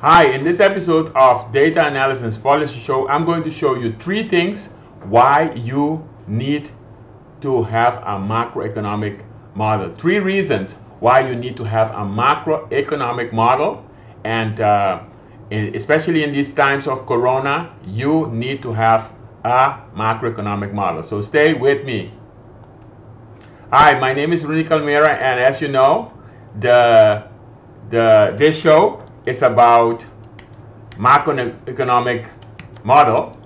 Hi, in this episode of Data Analysis Policy Show, I'm going to show you three things why you need to have a macroeconomic model. Three reasons why you need to have a macroeconomic model and uh, especially in these times of corona, you need to have a macroeconomic model. So stay with me. Hi, my name is Runy Calmera, and as you know, the the this show is about macroeconomic model,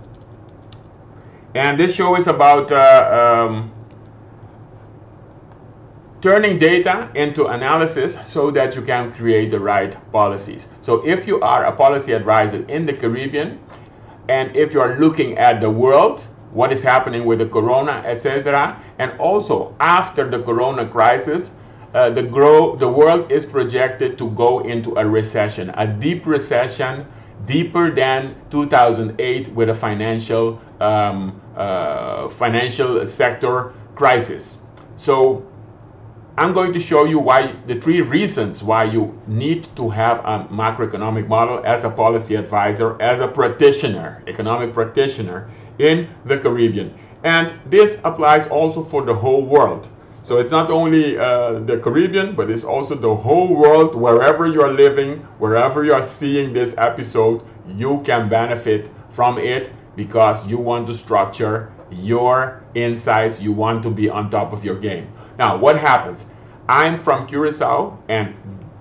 and this show is about uh, um, turning data into analysis so that you can create the right policies. So if you are a policy advisor in the Caribbean, and if you are looking at the world what is happening with the corona, etc. And also after the corona crisis, uh, the grow the world is projected to go into a recession, a deep recession, deeper than 2008 with a financial um, uh, financial sector crisis. So I'm going to show you why the three reasons why you need to have a macroeconomic model as a policy advisor, as a practitioner, economic practitioner in the Caribbean. And this applies also for the whole world. So it's not only uh, the Caribbean, but it's also the whole world, wherever you are living, wherever you are seeing this episode, you can benefit from it because you want to structure your insights, you want to be on top of your game. Now, what happens? I'm from Curacao, and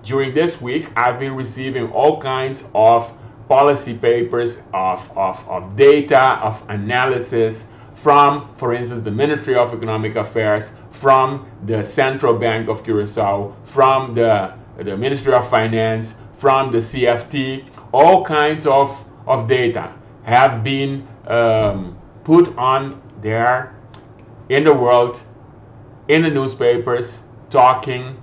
during this week, I've been receiving all kinds of policy papers, of, of, of data, of analysis from, for instance, the Ministry of Economic Affairs, from the Central Bank of Curacao, from the, the Ministry of Finance, from the CFT, all kinds of, of data have been um, put on there in the world in the newspapers talking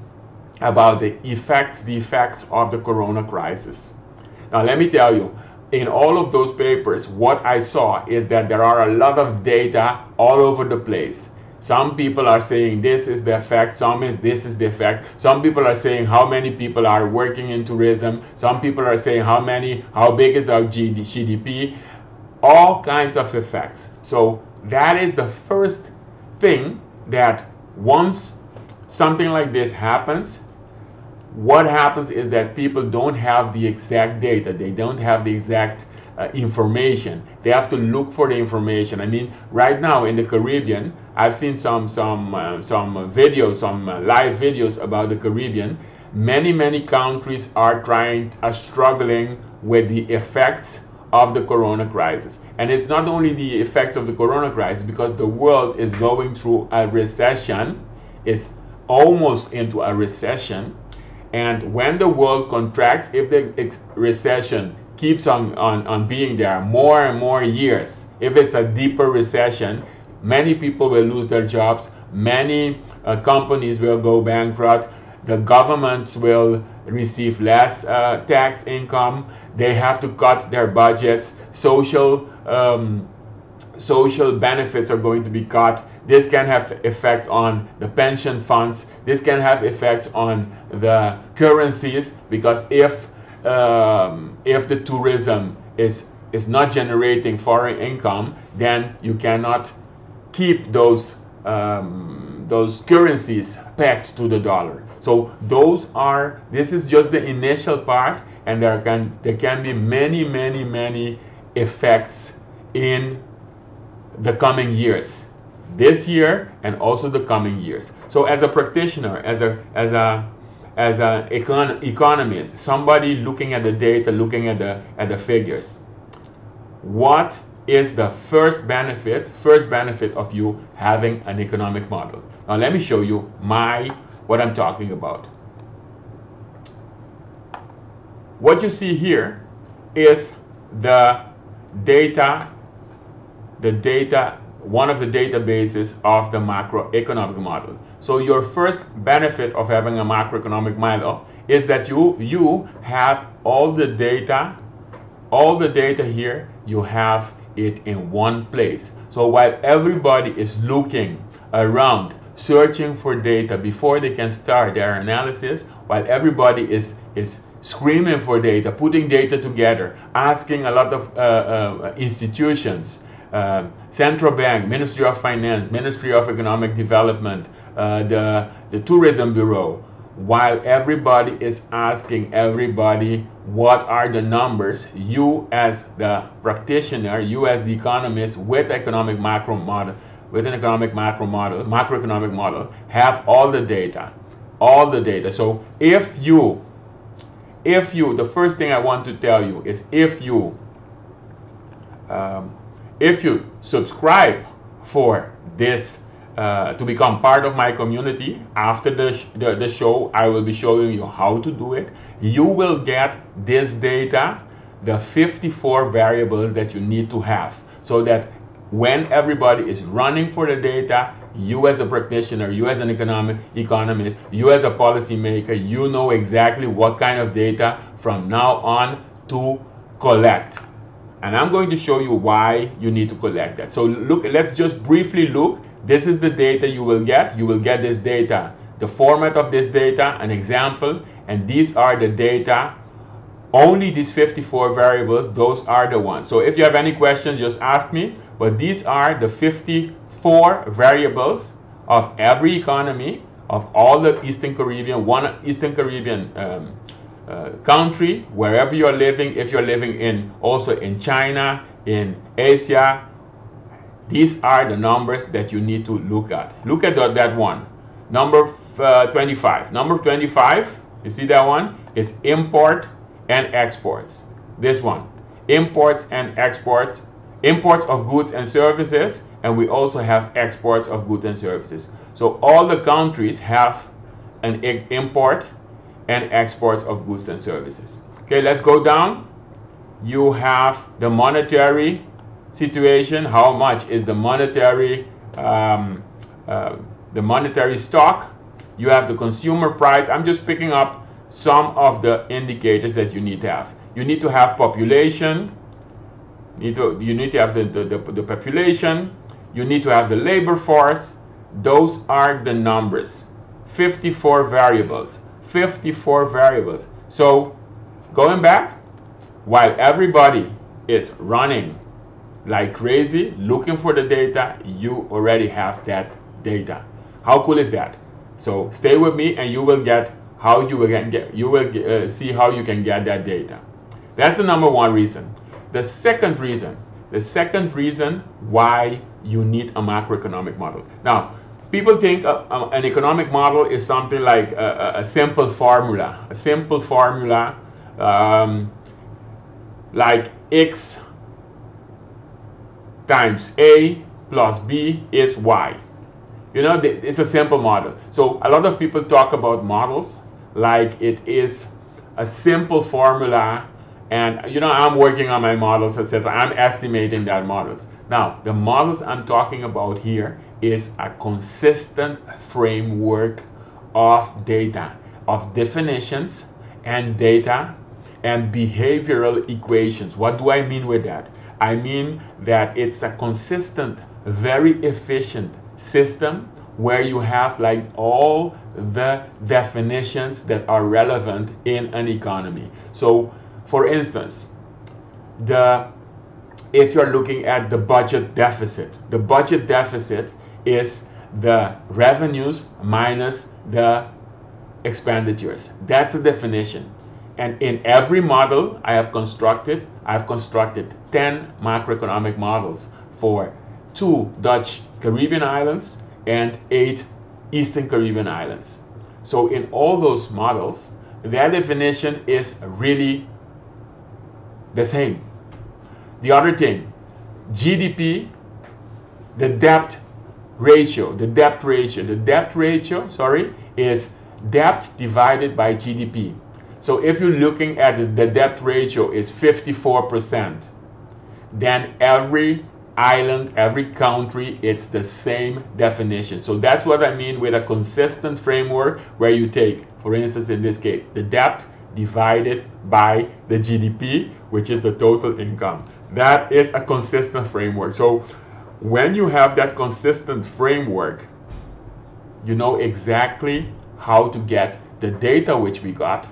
about the effects, the effects of the corona crisis. Now, let me tell you, in all of those papers, what I saw is that there are a lot of data all over the place. Some people are saying this is the effect, some is this is the effect. Some people are saying how many people are working in tourism. Some people are saying how many, how big is our GDP. All kinds of effects. So that is the first thing that once something like this happens, what happens is that people don't have the exact data. They don't have the exact uh, information. They have to look for the information. I mean, right now in the Caribbean, I've seen some some uh, some videos, some uh, live videos about the Caribbean. Many many countries are trying, are struggling with the effects of the corona crisis. And it's not only the effects of the corona crisis because the world is going through a recession, is almost into a recession. And when the world contracts, if the recession keeps on, on, on being there more and more years, if it's a deeper recession, many people will lose their jobs, many uh, companies will go bankrupt, the governments will receive less uh, tax income, they have to cut their budgets, social um, social benefits are going to be cut. This can have effect on the pension funds. This can have effects on the currencies because if um, if the tourism is is not generating foreign income, then you cannot keep those um, those currencies pegged to the dollar. So those are this is just the initial part, and there can there can be many many many effects in the coming years this year and also the coming years so as a practitioner as a as a as an econ economist somebody looking at the data looking at the at the figures. What is the first benefit first benefit of you having an economic model? Now let me show you my what i'm talking about. What you see here is the data the data, one of the databases of the macroeconomic model. So your first benefit of having a macroeconomic model is that you, you have all the data, all the data here, you have it in one place. So while everybody is looking around, searching for data before they can start their analysis, while everybody is, is screaming for data, putting data together, asking a lot of uh, uh, institutions, uh, central bank, Ministry of Finance, Ministry of Economic Development, uh, the, the Tourism Bureau, while everybody is asking everybody what are the numbers, you as the practitioner, you as the economist with economic macro model, with an economic macro model, macroeconomic model, have all the data, all the data. So if you, if you, the first thing I want to tell you is if you, um, if you subscribe for this uh, to become part of my community after the, sh the, the show i will be showing you how to do it. You will get this data the 54 variables that you need to have so that when everybody is running for the data you as a practitioner you as an economic economist you as a policymaker you know exactly what kind of data from now on to collect and i'm going to show you why you need to collect that so look let's just briefly look this is the data you will get. You will get this data, the format of this data, an example, and these are the data. Only these 54 variables, those are the ones. So if you have any questions, just ask me. But these are the 54 variables of every economy of all the Eastern Caribbean, one Eastern Caribbean um, uh, country, wherever you're living, if you're living in also in China, in Asia, these are the numbers that you need to look at. Look at that, one. Number uh, 25. Number 25, you see that one? Is import and exports. This one. Imports and exports. Imports of goods and services. And we also have exports of goods and services. So all the countries have an import and exports of goods and services. Okay, let's go down. You have the monetary situation, how much is the monetary um, uh, the monetary stock. You have the consumer price. I'm just picking up some of the indicators that you need to have. You need to have population. You need to, you need to have the, the, the, the population. You need to have the labor force. Those are the numbers. 54 variables. 54 variables. So going back, while everybody is running like crazy looking for the data, you already have that data. How cool is that? So stay with me and you will get how you will get, you will uh, see how you can get that data. That's the number one reason. The second reason, the second reason why you need a macroeconomic model. Now, people think uh, uh, an economic model is something like a, a simple formula, a simple formula um, like x times A plus B is Y. You know, it's a simple model. So a lot of people talk about models like it is a simple formula and you know I'm working on my models etc. I'm estimating that models. Now the models I'm talking about here is a consistent framework of data, of definitions and data and behavioral equations. What do I mean with that? I mean that it's a consistent, very efficient system where you have like all the definitions that are relevant in an economy. So, for instance, the if you're looking at the budget deficit, the budget deficit is the revenues minus the expenditures. That's the definition. And in every model I have constructed, I've constructed 10 macroeconomic models for two Dutch Caribbean islands and eight Eastern Caribbean islands. So in all those models, their definition is really the same. The other thing, GDP, the debt ratio, the debt ratio, the debt ratio, sorry, is debt divided by GDP. So if you're looking at the debt ratio is 54%, then every island, every country, it's the same definition. So that's what I mean with a consistent framework where you take, for instance, in this case, the debt divided by the GDP, which is the total income. That is a consistent framework. So when you have that consistent framework, you know exactly how to get the data which we got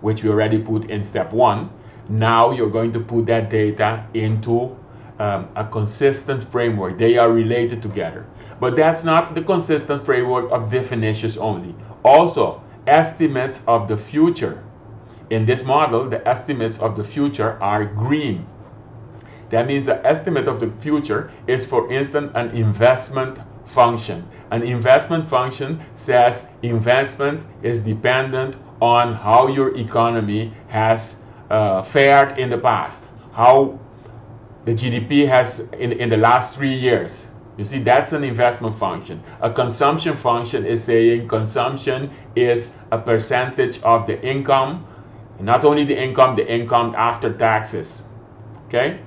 which we already put in step one. Now you're going to put that data into um, a consistent framework. They are related together. But that's not the consistent framework of definitions only. Also, estimates of the future. In this model, the estimates of the future are green. That means the estimate of the future is, for instance, an investment function. An investment function says investment is dependent on how your economy has uh, fared in the past, how the GDP has in, in the last three years. You see, that's an investment function. A consumption function is saying consumption is a percentage of the income, not only the income, the income after taxes. Okay?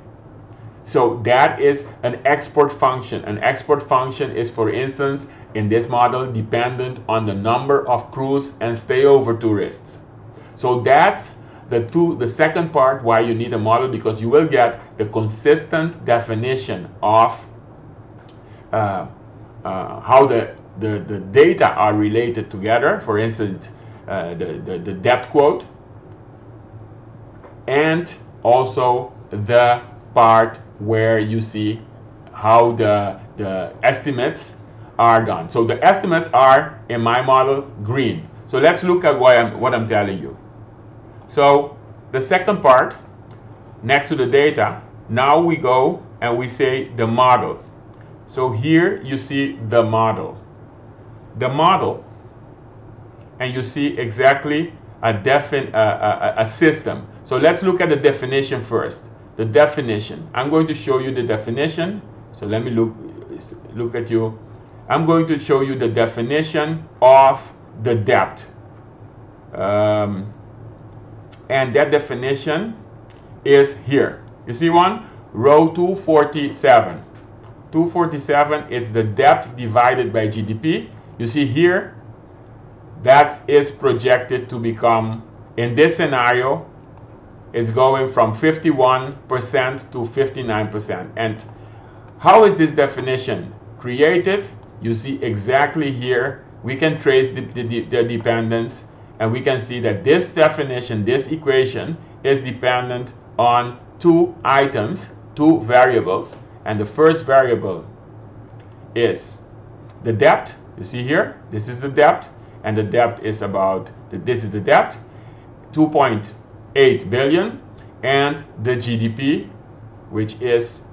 So that is an export function. An export function is, for instance, in this model, dependent on the number of cruise and stayover tourists. So that's the two the second part why you need a model because you will get the consistent definition of uh, uh, how the, the, the data are related together. For instance, uh, the, the, the depth quote and also the part where you see how the, the estimates are done. So the estimates are, in my model, green. So let's look at what I'm, what I'm telling you. So the second part, next to the data, now we go and we say the model. So here you see the model. The model, and you see exactly a, defin a, a, a system. So let's look at the definition first the definition. I'm going to show you the definition. So let me look, look at you. I'm going to show you the definition of the depth. Um, and that definition is here. You see one? Row 247. 247 is the depth divided by GDP. You see here, that is projected to become, in this scenario, is going from 51% to 59%. And how is this definition created? You see exactly here, we can trace the, the, the dependence and we can see that this definition, this equation is dependent on two items, two variables. And the first variable is the depth. You see here, this is the depth and the depth is about, this is the depth, 2.0 8 billion and the GDP which is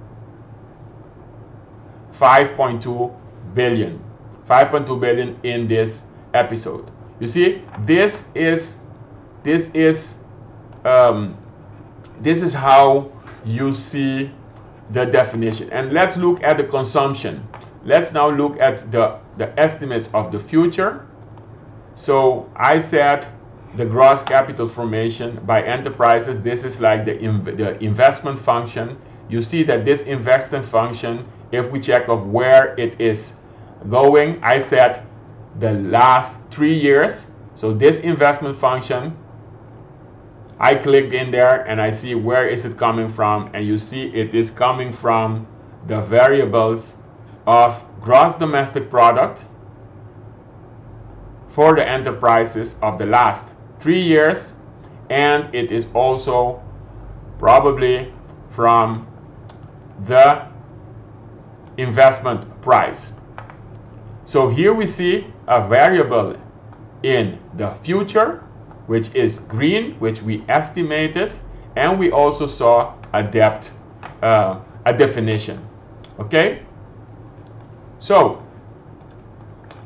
5.2 billion. 5.2 billion in this episode. You see this is this is um, this is how you see the definition. And let's look at the consumption. Let's now look at the the estimates of the future. So I said the gross capital formation by enterprises. This is like the, the investment function. You see that this investment function, if we check of where it is going, I said the last three years. So this investment function, I clicked in there and I see where is it coming from. And you see it is coming from the variables of gross domestic product for the enterprises of the last three years and it is also probably from the investment price. So here we see a variable in the future which is green which we estimated and we also saw a depth uh, a definition okay so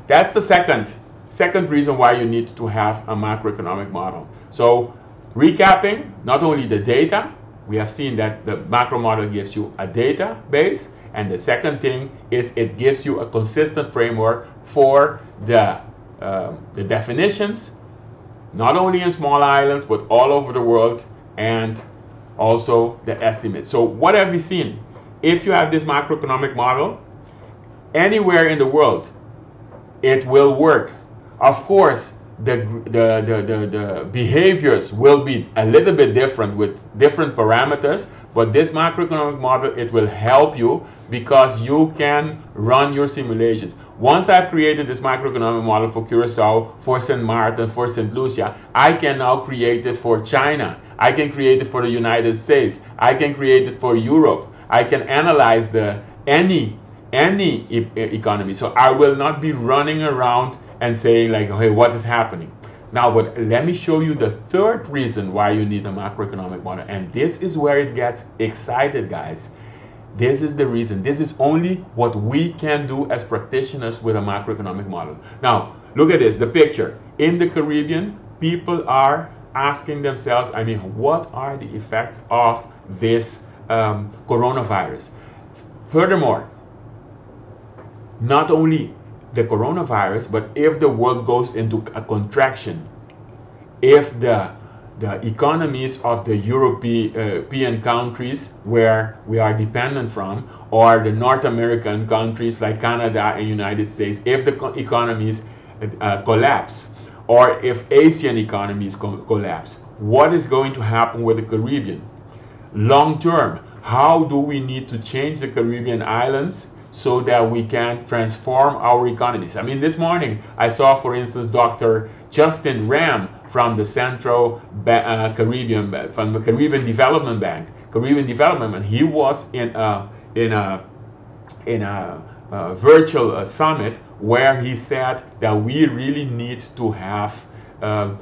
that's the second Second reason why you need to have a macroeconomic model. So recapping, not only the data, we have seen that the macro model gives you a data base, and the second thing is it gives you a consistent framework for the, uh, the definitions, not only in small islands, but all over the world, and also the estimates. So what have we seen? If you have this macroeconomic model, anywhere in the world, it will work of course, the, the, the, the, the behaviors will be a little bit different with different parameters, but this macroeconomic model, it will help you because you can run your simulations. Once I've created this macroeconomic model for Curacao, for St. Martin, for St. Lucia, I can now create it for China. I can create it for the United States. I can create it for Europe. I can analyze the any any e economy. So I will not be running around and saying like, hey, what is happening? Now, but let me show you the third reason why you need a macroeconomic model. And this is where it gets excited, guys. This is the reason. This is only what we can do as practitioners with a macroeconomic model. Now, look at this, the picture. In the Caribbean, people are asking themselves, I mean, what are the effects of this um, coronavirus? Furthermore, not only the coronavirus, but if the world goes into a contraction, if the the economies of the European countries where we are dependent from, or the North American countries like Canada and United States, if the economies uh, collapse, or if Asian economies co collapse, what is going to happen with the Caribbean? Long term, how do we need to change the Caribbean islands so that we can transform our economies. I mean, this morning I saw, for instance, Dr. Justin Ram from the Central ba uh, Caribbean, from the Caribbean Development Bank, Caribbean Development Bank. He was in a in a in a, a virtual uh, summit where he said that we really need to have um,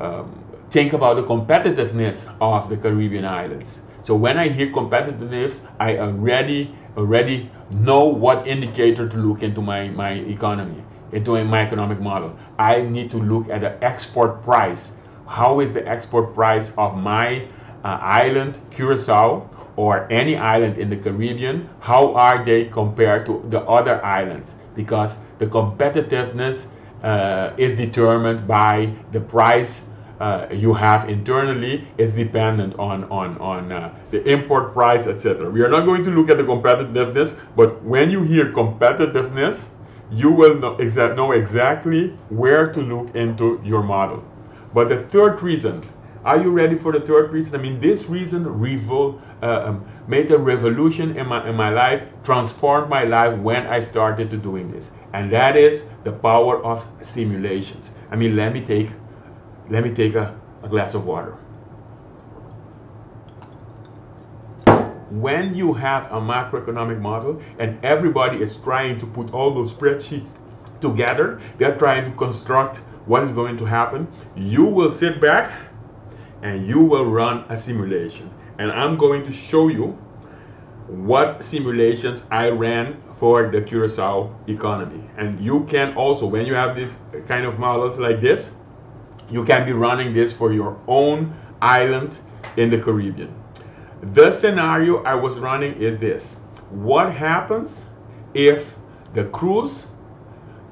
um, think about the competitiveness of the Caribbean islands. So when I hear competitiveness, I already already know what indicator to look into my, my economy, into my economic model. I need to look at the export price. How is the export price of my uh, island, Curacao, or any island in the Caribbean? How are they compared to the other islands? Because the competitiveness uh, is determined by the price uh, you have internally is dependent on on on uh, the import price, etc. We are not going to look at the competitiveness, but when you hear competitiveness, you will know, exa know exactly where to look into your model. But the third reason, are you ready for the third reason? I mean, this reason revol uh, um, made a revolution in my in my life, transformed my life when I started to doing this, and that is the power of simulations. I mean, let me take let me take a, a glass of water. When you have a macroeconomic model and everybody is trying to put all those spreadsheets together, they're trying to construct what is going to happen, you will sit back and you will run a simulation. And I'm going to show you what simulations I ran for the Curacao economy. And you can also, when you have these kind of models like this, you can be running this for your own island in the Caribbean. The scenario I was running is this. What happens if the cruise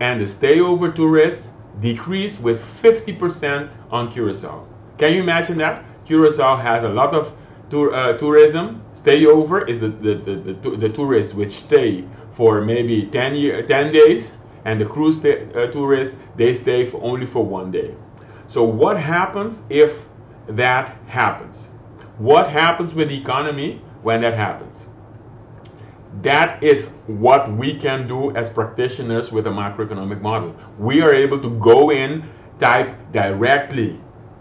and the stayover tourists decrease with 50% on Curacao? Can you imagine that? Curacao has a lot of tour, uh, tourism. Stayover is the, the, the, the, the tourists which stay for maybe 10, year, 10 days, and the cruise uh, tourists, they stay for only for one day. So what happens if that happens? What happens with the economy when that happens? That is what we can do as practitioners with a macroeconomic model. We are able to go in, type directly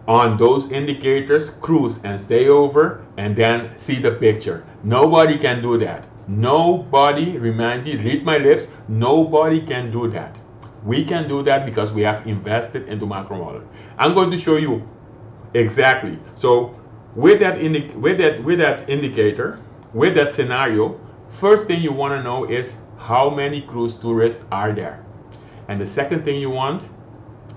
on those indicators, cruise and stay over, and then see the picture. Nobody can do that. Nobody, remind you, read my lips, nobody can do that. We can do that because we have invested into macro model. I'm going to show you exactly. So with that, with that, with that indicator, with that scenario, first thing you want to know is how many cruise tourists are there. And the second thing you want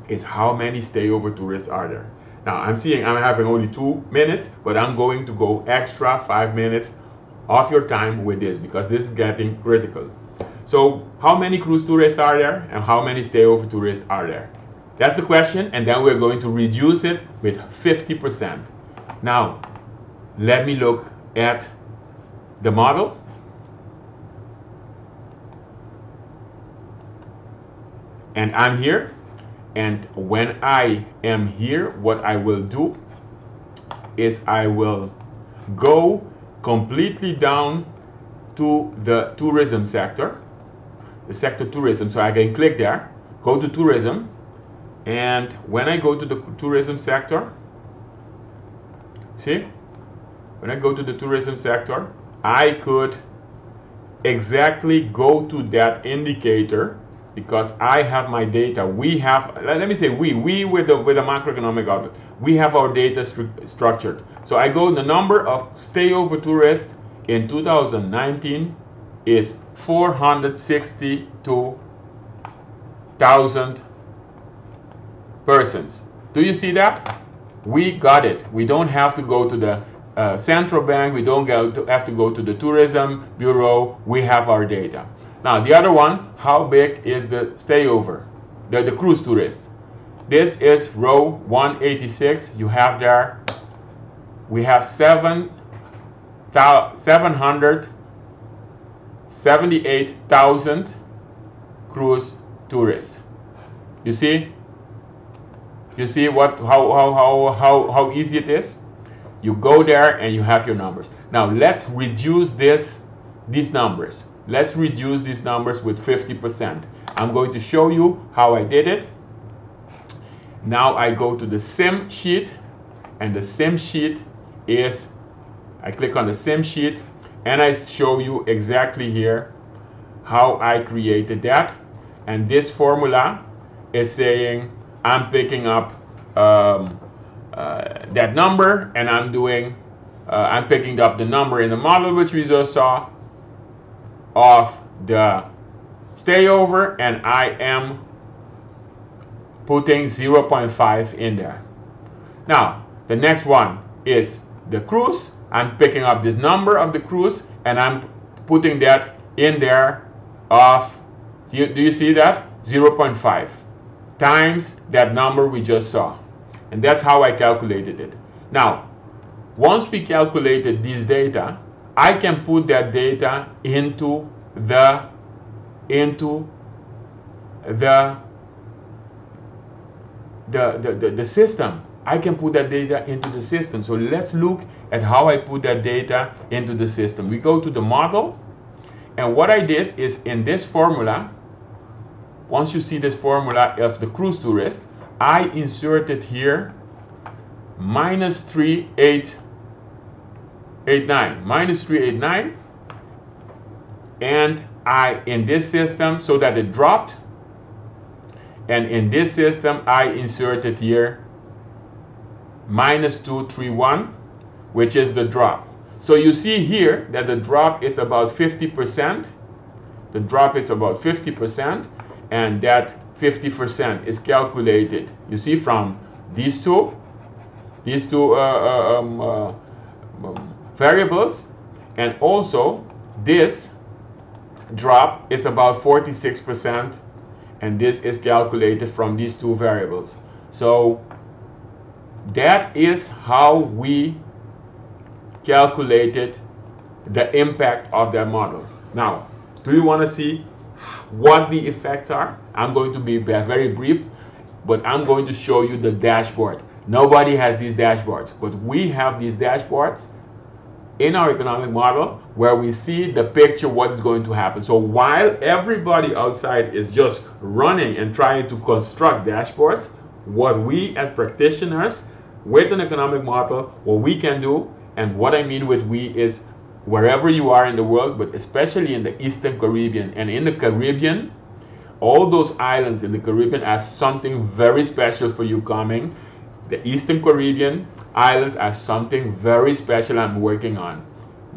is how many stayover tourists are there. Now I'm seeing I'm having only two minutes, but I'm going to go extra five minutes of your time with this because this is getting critical. So how many cruise tourists are there and how many stayover tourists are there? That's the question and then we're going to reduce it with 50%. Now, let me look at the model. And I'm here and when I am here what I will do is I will go completely down to the tourism sector the sector tourism so I can click there go to tourism and when I go to the tourism sector see when I go to the tourism sector I could exactly go to that indicator because I have my data. We have, let me say we, we with the, with the macroeconomic outlook, we have our data stru structured. So I go, the number of stay over tourists in 2019 is 462,000 persons. Do you see that? We got it. We don't have to go to the uh, central bank. We don't to have to go to the tourism bureau. We have our data. Now, the other one, how big is the stayover, the, the cruise tourists? This is row 186. You have there, we have 7, 700 78,000 cruise tourists. You see? You see what how, how, how, how, how easy it is? You go there and you have your numbers. Now let's reduce this these numbers. Let's reduce these numbers with 50%. I'm going to show you how I did it. Now I go to the sim sheet and the sim sheet is I click on the sim sheet and I show you exactly here how I created that. And this formula is saying I'm picking up um, uh, that number and I'm doing, uh, I'm picking up the number in the model which we just saw of the stayover and I am putting 0.5 in there. Now, the next one is the cruise. I'm picking up this number of the cruise and I'm putting that in there of, do you, see that? 0.5 times that number we just saw. And that's how I calculated it. Now, once we calculated this data, I can put that data into the into the the, the, the, the system. I can put that data into the system. So let's look at how I put that data into the system. We go to the model, and what I did is in this formula, once you see this formula of the cruise tourist, I inserted here minus 3889. Minus 389 and I in this system so that it dropped and in this system I inserted here minus 231 which is the drop. So you see here that the drop is about 50% the drop is about 50% and that 50% is calculated you see from these two these two uh, uh, um, uh, um, variables. And also this drop is about 46% and this is calculated from these two variables. So that is how we calculated the impact of that model. Now, do you want to see what the effects are? I'm going to be very brief, but I'm going to show you the dashboard. Nobody has these dashboards, but we have these dashboards in our economic model where we see the picture what is going to happen. So while everybody outside is just running and trying to construct dashboards, what we as practitioners with an economic model, what we can do, and what I mean with we is wherever you are in the world, but especially in the Eastern Caribbean and in the Caribbean, all those islands in the Caribbean have something very special for you coming. The Eastern Caribbean islands are something very special I'm working on.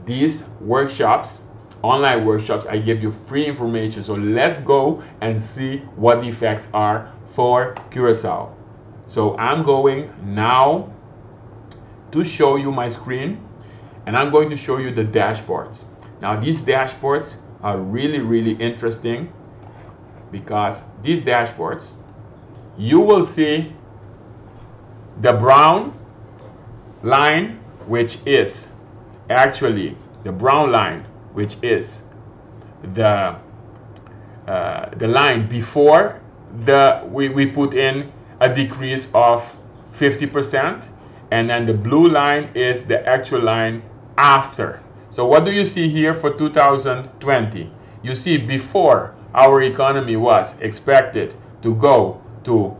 These workshops, online workshops, I give you free information. So let's go and see what the effects are for Curacao. So I'm going now to show you my screen and I'm going to show you the dashboards. Now these dashboards are really, really interesting because these dashboards, you will see the brown line which is actually the brown line which is the uh, the line before the we, we put in a decrease of 50% and then the blue line is the actual line after. So what do you see here for 2020? You see before our economy was expected to go to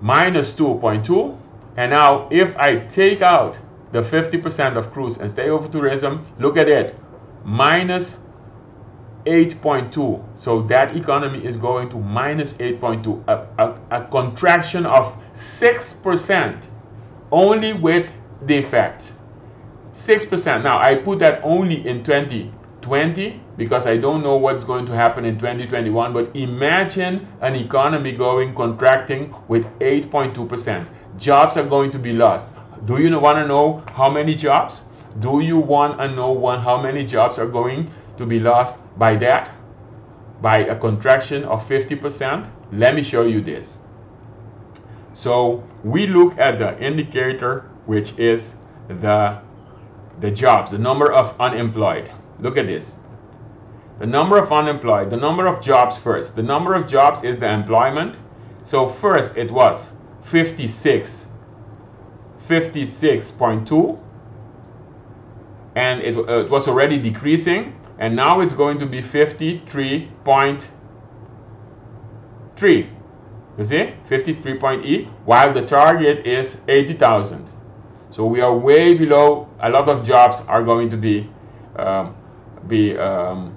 minus 2.2 and now if I take out the 50% of cruise and stay over tourism, look at it, minus 8.2. So that economy is going to minus 8.2, a, a, a contraction of 6% only with the effect. 6%. Now, I put that only in 2020 because I don't know what's going to happen in 2021, but imagine an economy going contracting with 8.2%. Jobs are going to be lost. Do you want to know how many jobs? Do you want to know one, how many jobs are going to be lost by that? By a contraction of 50%? Let me show you this. So we look at the indicator which is the, the jobs, the number of unemployed. Look at this. The number of unemployed, the number of jobs first. The number of jobs is the employment. So first it was 56, 56.2 and it, it was already decreasing and now it's going to be 53.3 you see? 53.e while the target is 80,000 so we are way below a lot of jobs are going to be um, be um,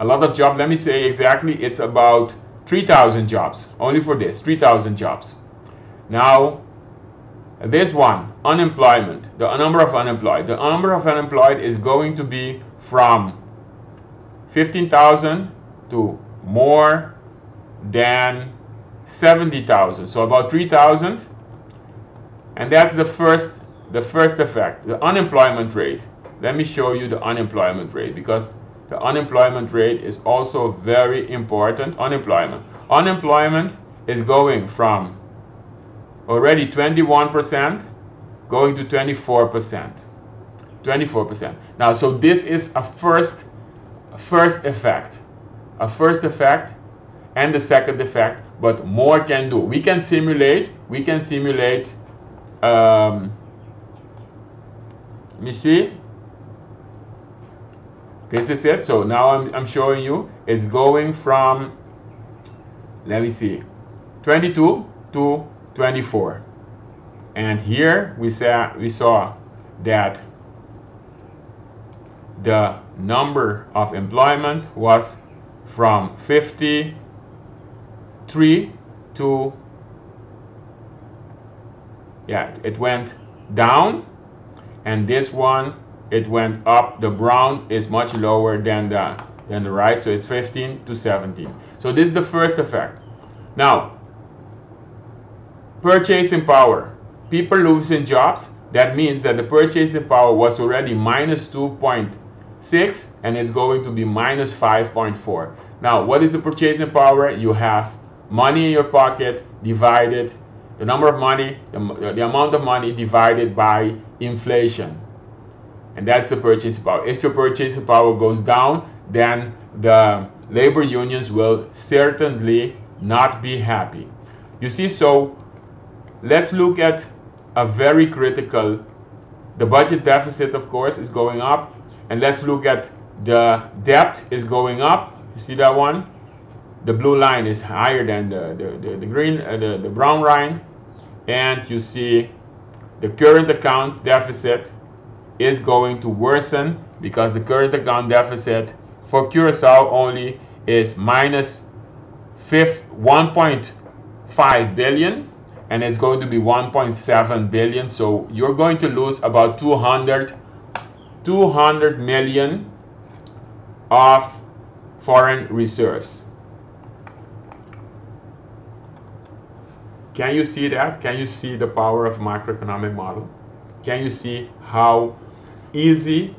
a lot of jobs let me say exactly it's about 3,000 jobs. Only for this 3,000 jobs. Now this one unemployment the number of unemployed. The number of unemployed is going to be from 15,000 to more than 70,000 so about 3,000 and that's the first the first effect the unemployment rate. Let me show you the unemployment rate because the unemployment rate is also very important. Unemployment. Unemployment is going from already 21% going to 24% 24% now so this is a first first effect a first effect and the second effect but more can do. We can simulate we can simulate um, let me see. This is it. So now I'm, I'm showing you. It's going from let me see 22 to 24 and here we saw we saw that the number of employment was from 53 to yeah it went down. And this one it went up. The brown is much lower than the than the right so it's 15 to 17 so this is the first effect. Now purchasing power. People losing jobs that means that the purchasing power was already minus 2.6 and it's going to be minus 5.4 now what is the purchasing power? You have money in your pocket divided the number of money the, the amount of money divided by inflation. And that's the purchasing power. If your purchasing power goes down then the labor unions will certainly not be happy. You see so let's look at a very critical the budget deficit of course is going up and let's look at the debt is going up. You see that one? The blue line is higher than the, the, the, the green uh, the, the brown line. And you see the current account deficit is going to worsen because the current account deficit for Curacao only is minus 1.5 billion and it's going to be 1.7 billion. So you're going to lose about 200 200 million of foreign reserves. Can you see that? Can you see the power of macroeconomic model? Can you see how easy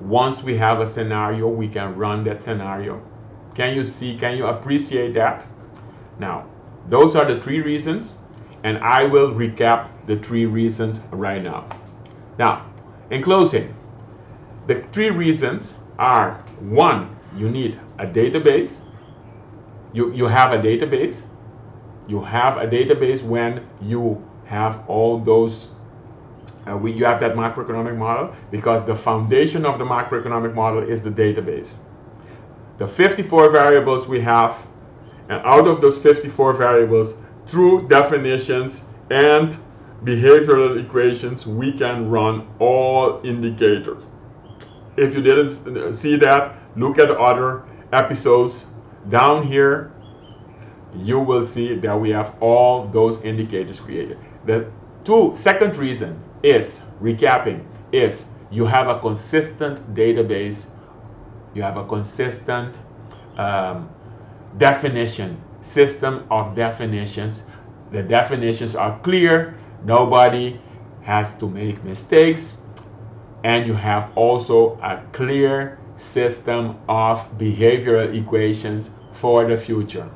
once we have a scenario we can run that scenario? Can you see can you appreciate that? Now those are the three reasons and I will recap the three reasons right now. Now, in closing, the three reasons are one, you need a database. you, you have a database. You have a database when you have all those uh, we, you have that macroeconomic model because the foundation of the macroeconomic model is the database. The 54 variables we have, and out of those 54 variables, through definitions and behavioral equations, we can run all indicators. If you didn't see that, look at other episodes down here. You will see that we have all those indicators created. The two, second reason is, recapping, is you have a consistent database, you have a consistent um, definition, system of definitions. The definitions are clear, nobody has to make mistakes, and you have also a clear system of behavioral equations for the future.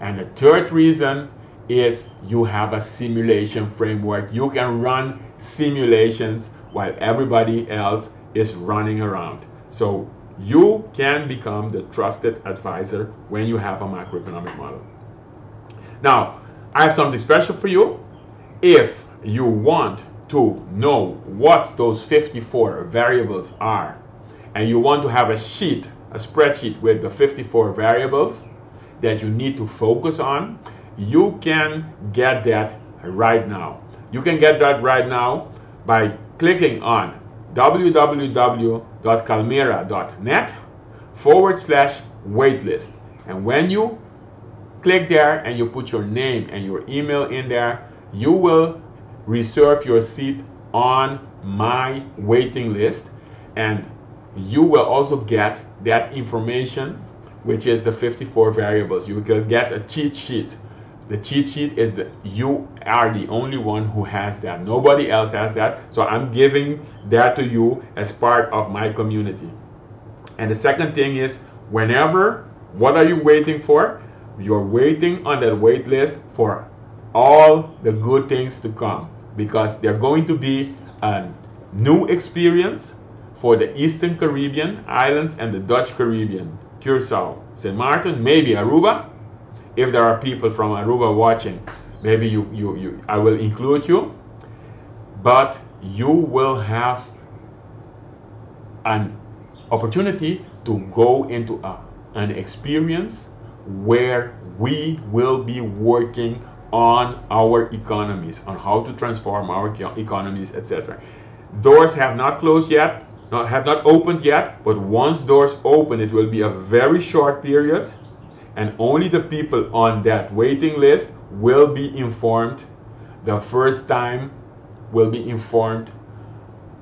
And the third reason is you have a simulation framework. You can run simulations while everybody else is running around. So you can become the trusted advisor when you have a macroeconomic model. Now, I have something special for you. If you want to know what those 54 variables are, and you want to have a sheet, a spreadsheet with the 54 variables that you need to focus on, you can get that right now. You can get that right now by clicking on www.calmera.net forward slash waitlist. And when you click there and you put your name and your email in there, you will reserve your seat on my waiting list and you will also get that information which is the 54 variables. You will get a cheat sheet the cheat sheet is that you are the only one who has that. Nobody else has that. So I'm giving that to you as part of my community. And the second thing is whenever, what are you waiting for? You're waiting on that wait list for all the good things to come because they're going to be a new experience for the Eastern Caribbean islands and the Dutch Caribbean, Curacao, St. Martin, maybe Aruba, if there are people from Aruba watching, maybe you, you, you I will include you, but you will have an opportunity to go into a, an experience where we will be working on our economies, on how to transform our economies, etc. Doors have not closed yet, not, have not opened yet, but once doors open, it will be a very short period and only the people on that waiting list will be informed the first time will be informed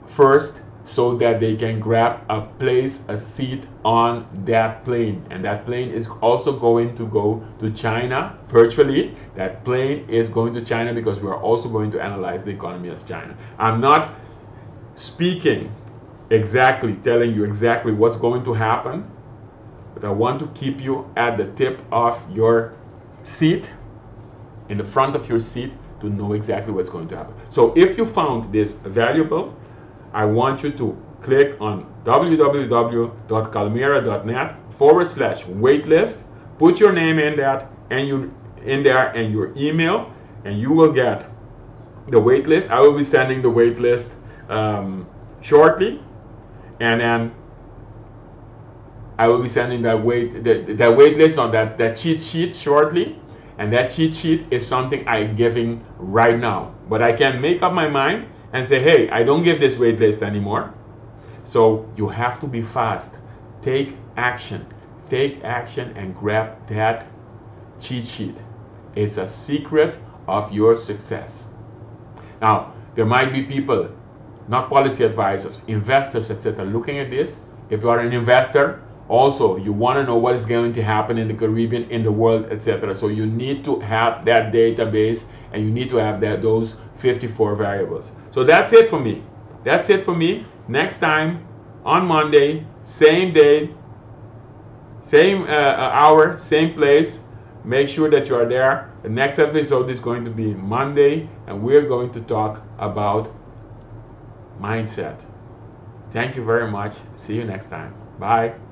first so that they can grab a place a seat on that plane. And that plane is also going to go to China virtually. That plane is going to China because we're also going to analyze the economy of China. I'm not speaking exactly telling you exactly what's going to happen but I want to keep you at the tip of your seat, in the front of your seat, to know exactly what's going to happen. So if you found this valuable, I want you to click on www.calmera.net forward slash waitlist, put your name in that and you in there and your email, and you will get the waitlist. I will be sending the waitlist um, shortly, and then I will be sending that wait that wait list on that, that cheat sheet shortly. And that cheat sheet is something I'm giving right now. But I can make up my mind and say, hey, I don't give this wait list anymore. So you have to be fast. Take action. Take action and grab that cheat sheet. It's a secret of your success. Now, there might be people, not policy advisors, investors, etc., looking at this. If you are an investor, also you want to know what is going to happen in the caribbean in the world etc so you need to have that database and you need to have that those 54 variables. So that's it for me. That's it for me. Next time on monday same day same uh, uh hour same place make sure that you are there. The next episode is going to be monday and we're going to talk about mindset. Thank you very much. See you next time. Bye